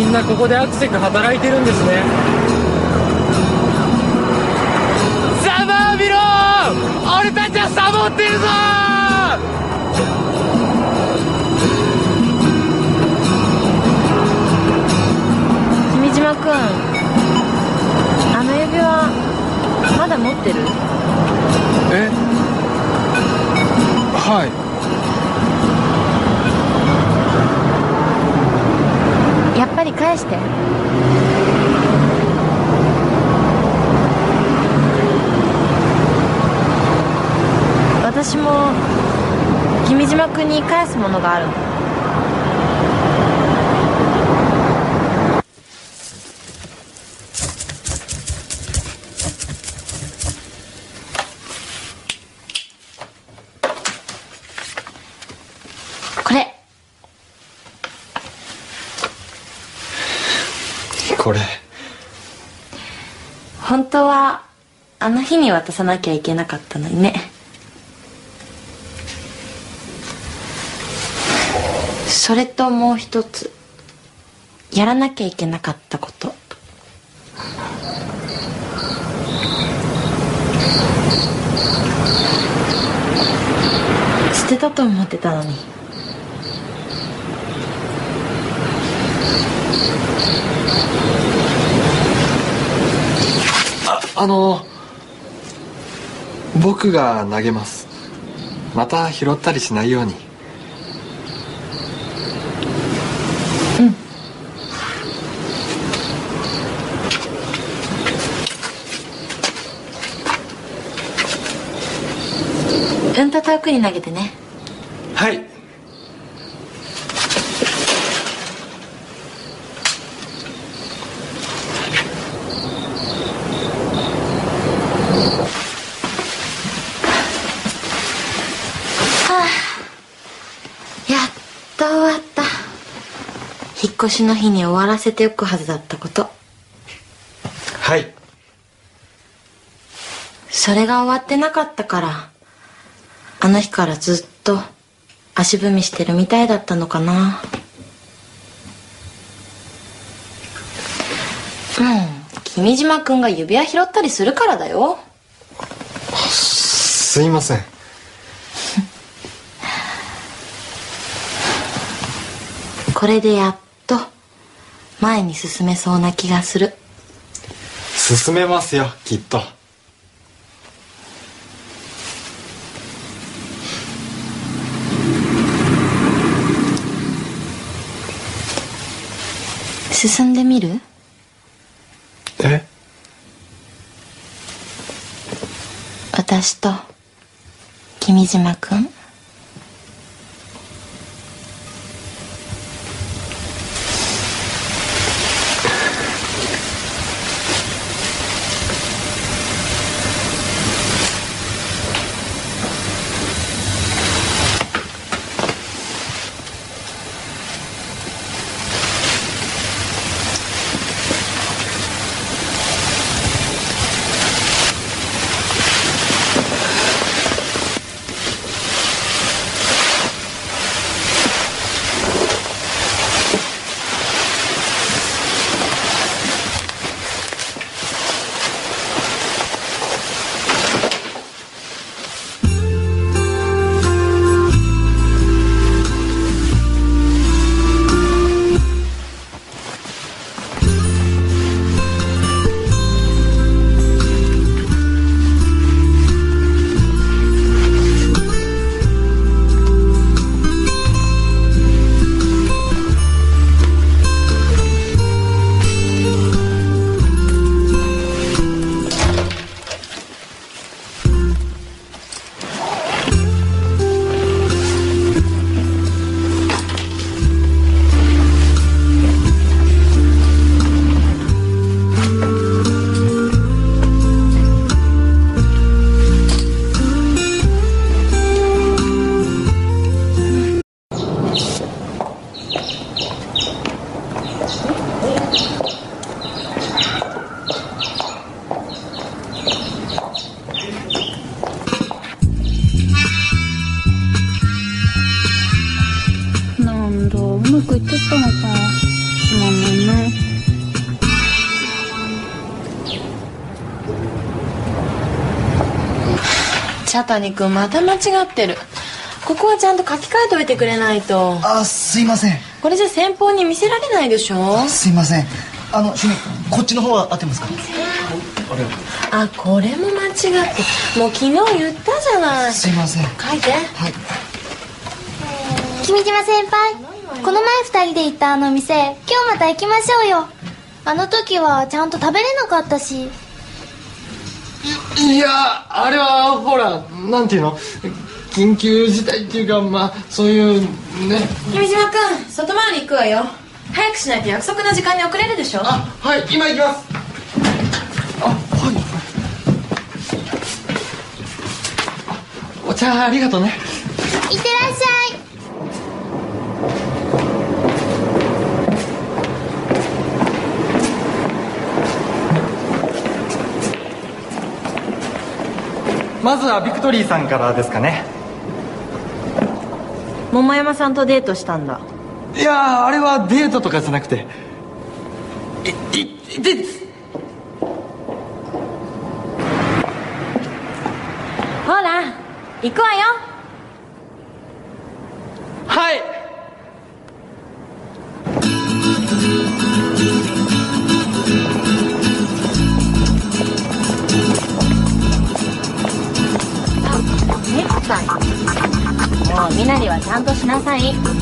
みんなここでアクセク働いてるんですね。ざまあみろ俺たちはサボってるぞ！君島くんあの指輪まだ持ってる？え？はいやっぱり返して私も君島君に返すものがあるの。これ。これ。本当はあの日に渡さなきゃいけなかったのにねそれともう一つやらなきゃいけなかったこと？捨てたと思ってたのに。あの僕が投げます。また拾ったりしないように。遠くに投げてね。はい。やっと終わった。引っ越しの日に終わらせておくはずだったこと。はい。それが終わってなかったからあの日からずっと足踏みしてるみたいだったのかな。うん。君島君が指輪拾ったりするからだよ。すいません。これでやっと前に進めそうな気がする。進めますよきっと進んでみる？え？私と君島君？なんだうまくいっちゃったのかすもんね茶谷君また間違ってる。ここはちゃんと書き換えておいてくれないと。あすいません。これじゃ先方に見せられないでしょ？すいません。あの主任こっちの方は合ってますか？あこれも間違ってもう昨日言ったじゃない。すいません。書いて。はい。君島先輩この前二人で行ったあの店今日また行きましょうよ。あの時はちゃんと食べれなかったし。いやあれはほらなんていうの？緊急事態っていうかまあそういうね。君島君外回り行くわよ。早くしないと約束の時間に遅れるでしょ。あはい今行きます。あはい。お茶ありがとうね。いってらっしゃいまずはビクトリーさんからですかね。桃山さんとデートしたんだ。いやーあれはデートとかじゃなくて。いいいでほら行くわよなさい「